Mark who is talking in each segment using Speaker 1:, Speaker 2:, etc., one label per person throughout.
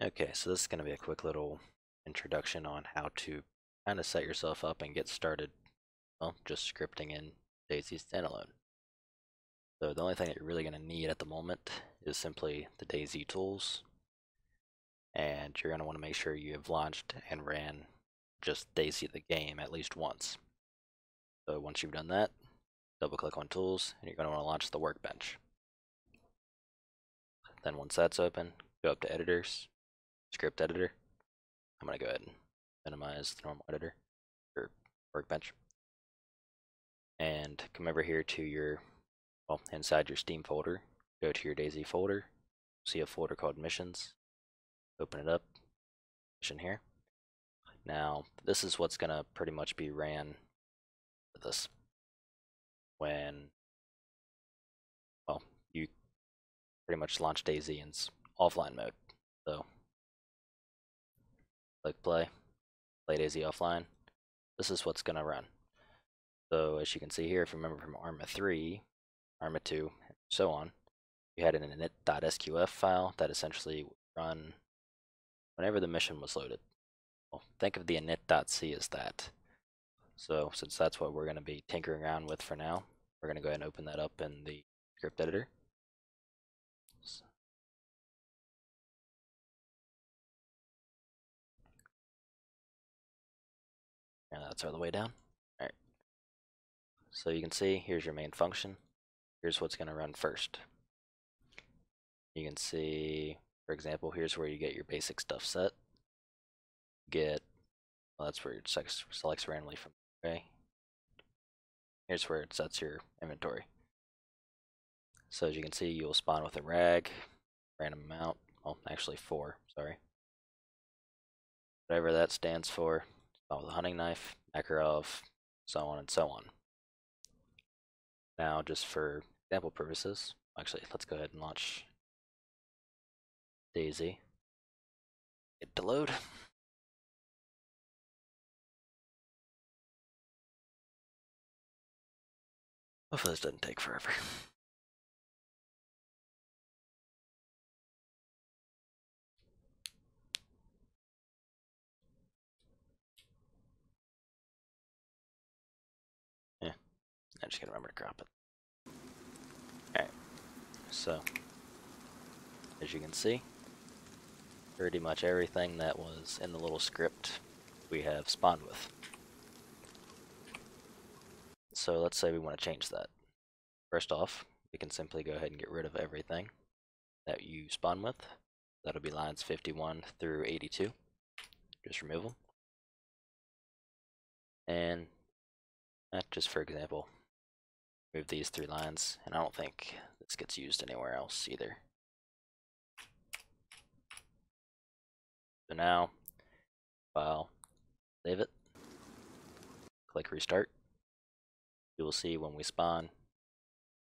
Speaker 1: Okay, so this is going to be a quick little introduction on how to kind of set yourself up and get started, well, just scripting in DayZ standalone. So the only thing that you're really going to need at the moment is simply the DayZ tools. And you're going to want to make sure you have launched and ran just DayZ the game at least once. So once you've done that, double click on tools and you're going to want to launch the workbench. Then once that's open, go up to editors, script editor. I'm going to go ahead and minimize the normal editor or workbench. And come over here to your, well, inside your Steam folder, go to your DayZ folder, see a folder called missions, open it up, mission here. Now, this is what's going to pretty much be ran with this when, well, you pretty much launch DayZ in offline mode. So click play, play DayZ offline. This is what's going to run. So as you can see here, if you remember from ARMA 3, ARMA 2, and so on, we had an init.sqf file that essentially would run whenever the mission was loaded. Well, think of the init.c as that. So since that's what we're going to be tinkering around with for now, we're going to go ahead and open that up in the script editor. And that's all the way down. Alright. So you can see, here's your main function. Here's what's going to run first. You can see, for example, here's where you get your basic stuff set. Get, well, that's where it selects randomly from array. Here's where it sets your inventory. So as you can see, you'll spawn with a rag, random amount, well, actually four, sorry. Whatever that stands for, with a hunting knife, Makarov, so on and so on. Now, just for example purposes, actually, let's go ahead and launch DayZ. Get to load. Hopefully this doesn't take forever. I'm just gonna remember to crop it. Alright, so as you can see, pretty much everything that was in the little script we have spawned with. So let's say we want to change that. First off, we can simply go ahead and get rid of everything that you spawn with. That'll be lines 51 through 82. Just remove them. And uh, just for example, move these three lines, and I don't think this gets used anywhere else either. So now, file, save it, click restart. You will see when we spawn,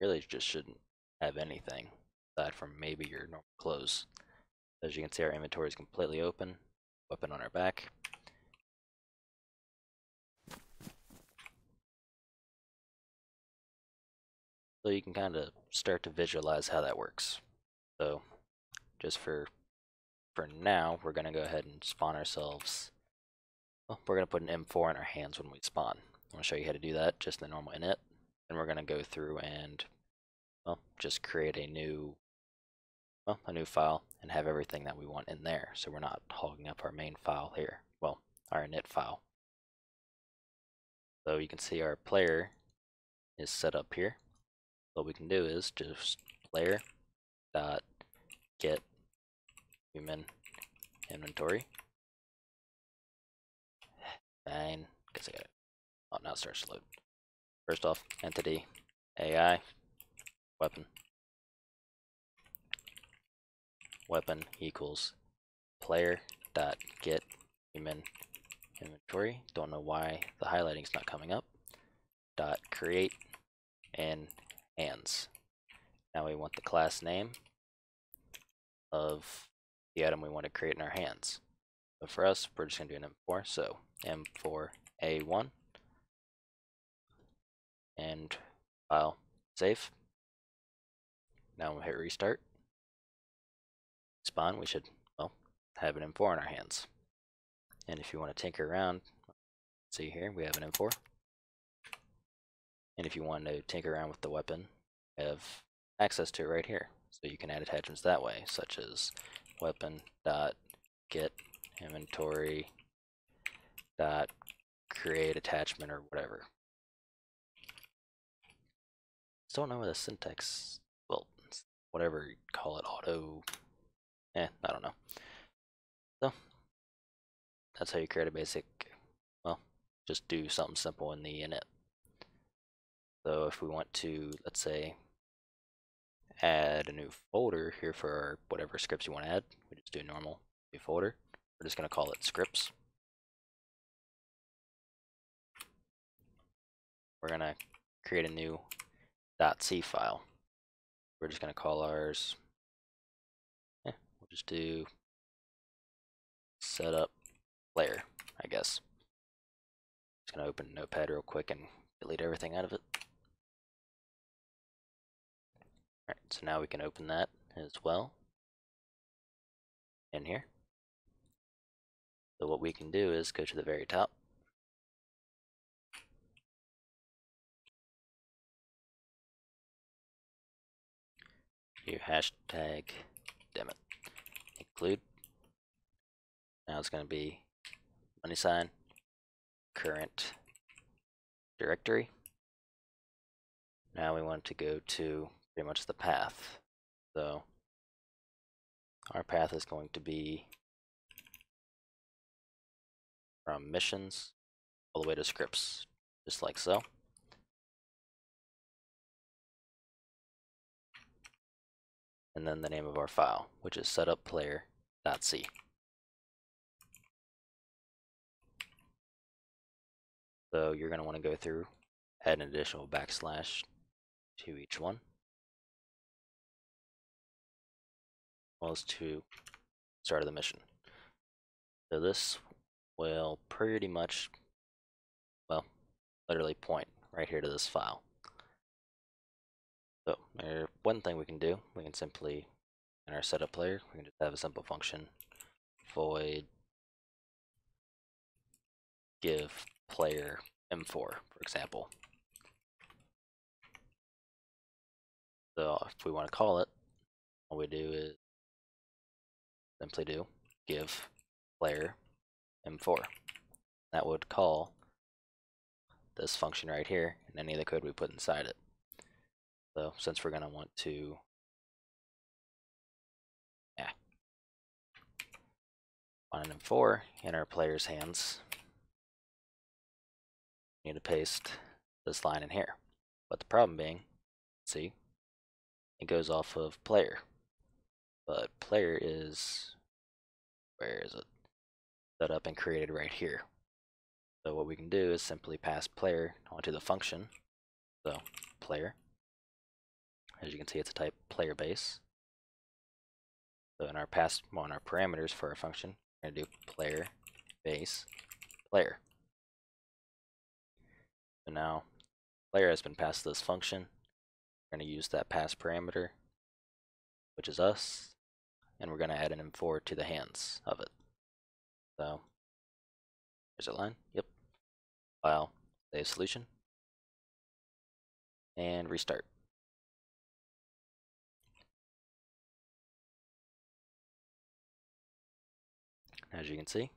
Speaker 1: really just shouldn't have anything aside from maybe your normal clothes. As you can see, our inventory is completely open, weapon on our back. So you can kind of start to visualize how that works. So just for for now, we're going to go ahead and spawn ourselves. Well, we're going to put an M4 in our hands when we spawn. I'm going to show you how to do that just in the normal init. And we're going to go through and well, just create a new well, a new file and have everything that we want in there. So we're not hogging up our main file here. Well, our init file. So you can see our player is set up here what we can do is just player dot get human inventory. Fine, guess I got it. Oh, now it starts to load. First off, entity AI weapon weapon equals player dot get human inventory. Don't know why the highlighting's not coming up. Dot create and hands. Now we want the class name of the item we want to create in our hands. But for us, we're just going to do an M4, so M4A1 and file save. Now we'll hit restart. Spawn, we should, well, have an M4 in our hands. And if you want to tinker around, see here, we have an M4. And if you want to tinker around with the weapon, you have access to it right here. So you can add attachments that way, such as weapon dot get inventory dot create attachment or whatever. Still don't know what the syntax, well, whatever you call it, auto, eh, I don't know. So, that's how you create a basic, well, just do something simple in the init. So if we want to, let's say, add a new folder here for whatever scripts you want to add, we just do normal new folder. We're just going to call it scripts. We're going to create a new .c file. We're just going to call ours, yeah, we'll just do setup layer, I guess. Just going to open Notepad real quick and delete everything out of it. Alright, so now we can open that as well in here. So what we can do is go to the very top. Do hashtag, damn it, include. Now it's going to be money sign, current directory. Now we want to go to pretty much the path. So our path is going to be from missions all the way to scripts, just like so. And then the name of our file, which is setupplayer.c. So you're going to want to go through, add an additional backslash to each one. Well as to start of the mission. So this will pretty much, well, literally point right here to this file. So one thing we can do, we can simply, in our setup player, we can just have a simple function, void give player m4, for example. So if we want to call it, all we do is simply do give player m4. That would call this function right here and any of the code we put inside it. So since we're going to want to yeah, an M4 in our player's hands, we need to paste this line in here. But the problem being, see, it goes off of player but player is where is it? Set up and created right here. So what we can do is simply pass player onto the function. So player. As you can see it's a type player base. So in our pass on our parameters for our function we're going to do player base player. So now player has been passed to this function. We're going to use that pass parameter which is us and we're going to add an M4 to the hands of it. So, there's a line. Yep. File, save solution, and restart. As you can see,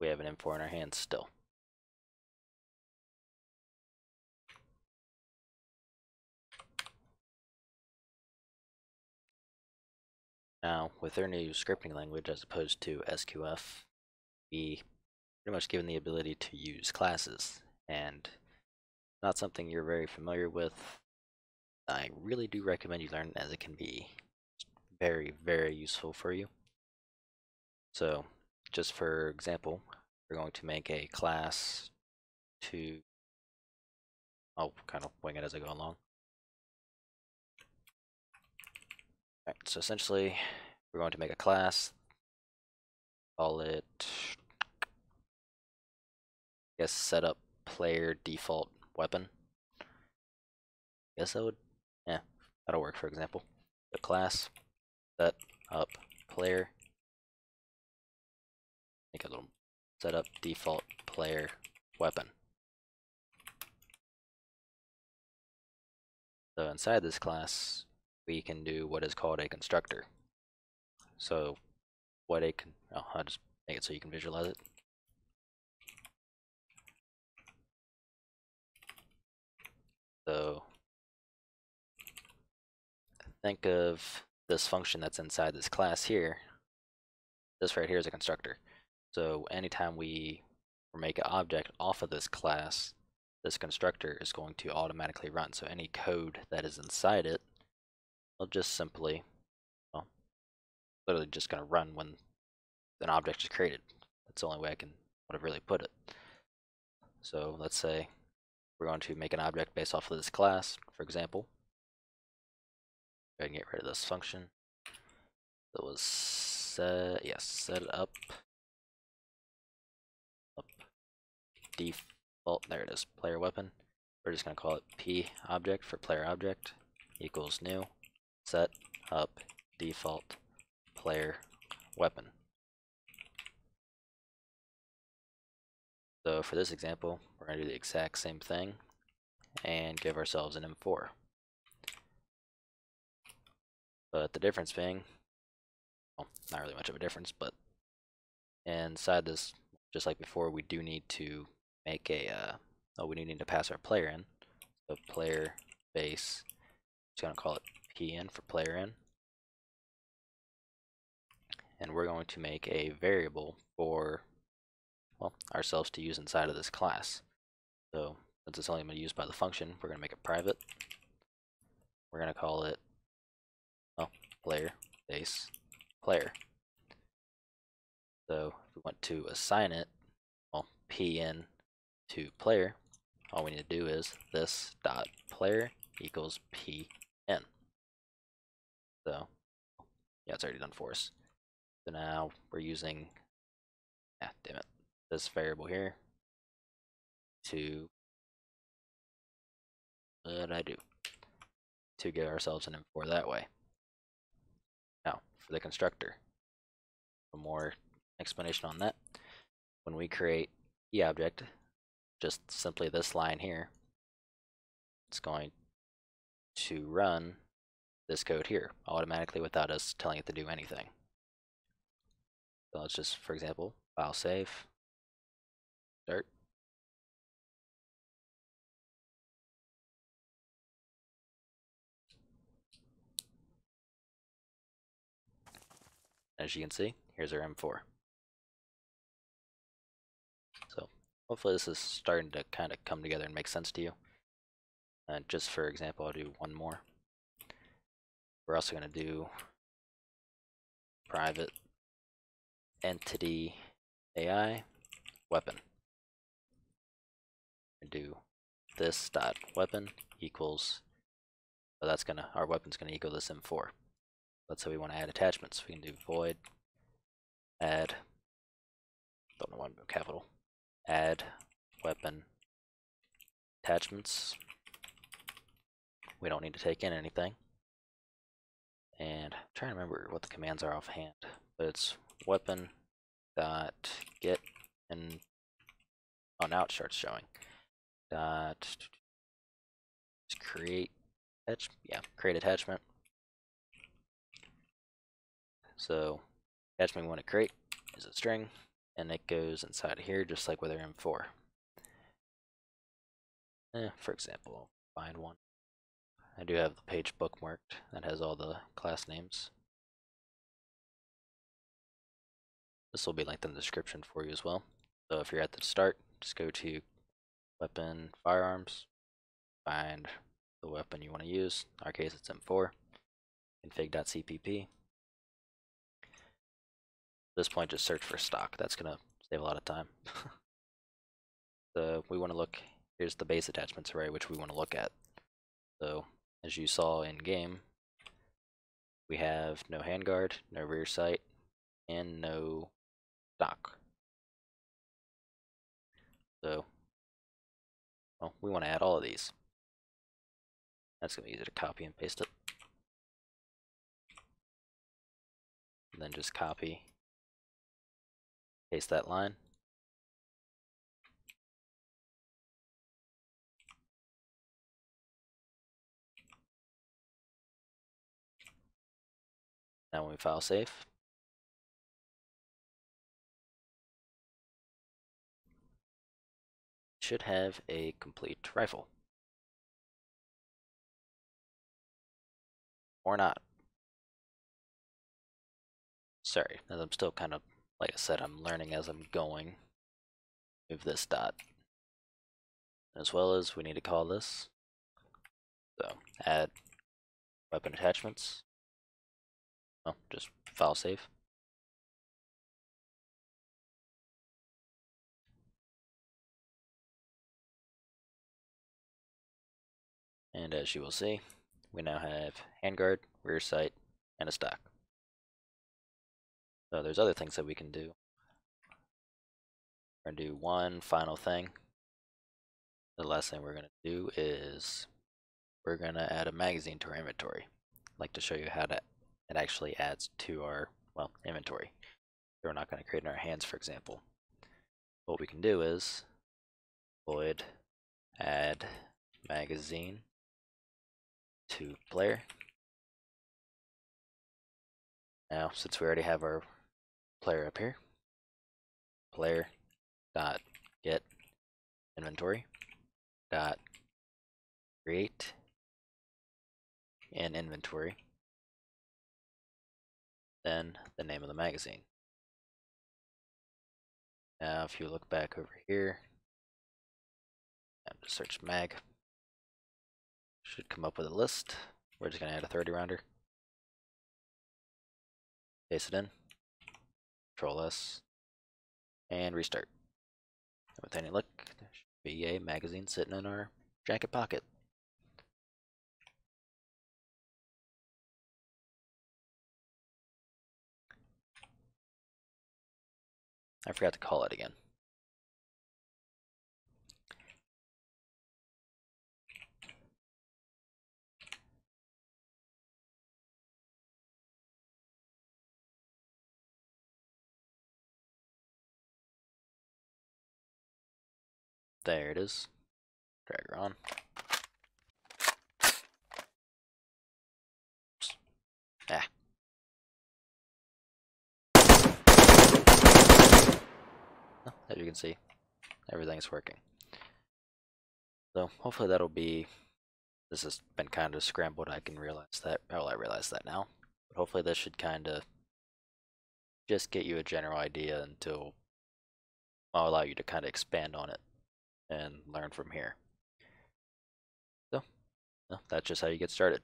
Speaker 1: we have an M4 in our hands still. Now, with their new scripting language as opposed to SQF, we pretty much given the ability to use classes, and not something you're very familiar with. I really do recommend you learn as it can be very, very useful for you. So, just for example, we're going to make a class to, I'll kind of wing it as I go along. Right, so essentially, we're going to make a class. Call it, I guess, setup player default weapon. Guess that would, yeah, that'll work. For example, the class set up player Make a little set up default player weapon. So inside this class, we can do what is called a constructor. So what a con oh, I'll just make it so you can visualize it. So think of this function that's inside this class here. This right here is a constructor. So anytime we make an object off of this class, this constructor is going to automatically run. So any code that is inside it will just simply, well, literally just going to run when an object is created. That's the only way I can would have really put it. So let's say we're going to make an object based off of this class, for example. Go ahead and get rid of this function. That was set, yes, set up, up, default, there it is, player weapon. We're just going to call it p object for player object equals new set up default player weapon. So for this example, we're going to do the exact same thing and give ourselves an M4. But the difference being, well, not really much of a difference, but inside this, just like before, we do need to make a, uh, oh, we do need to pass our player in. So player base, just going to call it pin for player in. And we're going to make a variable for well, ourselves to use inside of this class. So since it's only going to be used by the function, we're going to make it private. We're going to call it well, player base player. So if we want to assign it, well, pn to player, all we need to do is this dot player equals pn. So yeah, it's already done for us. So now we're using, ah, damn it, this variable here to what I do? To give ourselves an M4 that way. Now, for the constructor, some more explanation on that. When we create the object, just simply this line here, it's going to run this code here automatically without us telling it to do anything. So let's just, for example, file save, Start. As you can see, here's our M4. So hopefully this is starting to kind of come together and make sense to you. And just for example, I'll do one more. We're also going to do private entity AI weapon And do this dot weapon equals so that's gonna our weapon's gonna equal this M4. Let's say we want to add attachments. We can do void add don't know why I'm capital add weapon attachments. We don't need to take in anything. And I'm trying to remember what the commands are offhand, but it's weapon dot get and oh now it starts showing. Dot create attach yeah create attachment. So attachment we want to create is a string and it goes inside here just like with our m4 eh, for example find one I do have the page bookmarked that has all the class names this will be linked in the description for you as well so if you're at the start just go to weapon, firearms, find the weapon you want to use. In our case, it's M4, config.cpp. At this point, just search for stock. That's going to save a lot of time. the We want to look, here's the base attachments array, which we want to look at. So, as you saw in game, we have no handguard, no rear sight, and no stock. So well, we want to add all of these. That's going to be easy to copy and paste it. And then just copy, paste that line, Now when we file save, should have a complete rifle. Or not. Sorry, as I'm still kind of, like I said, I'm learning as I'm going. Move this dot. As well as we need to call this. So add weapon attachments. Oh, just file save. And as you will see, we now have handguard, rear sight, and a stock. So there's other things that we can do. We're gonna do one final thing. The last thing we're gonna do is we're gonna add a magazine to our inventory. I'd like to show you how to it actually adds to our well inventory. We're not gonna create in our hands, for example. What we can do is void add magazine to player. Now, since we already have our player up here, player dot get inventory dot create an inventory, then the name of the magazine. Now, if you look back over here, and search mag, should come up with a list. We're just going to add a 30 rounder. Paste it in. Control S. And restart. And with any luck, there should be a magazine sitting in our jacket pocket. I forgot to call it again. There it is. Drag her on. Oops. Ah. As you can see, everything's working. So hopefully that'll be, this has been kind of scrambled, I can realize that, well I realize that now. But hopefully this should kind of just get you a general idea until I'll allow you to kind of expand on it and learn from here. So, that's just how you get started.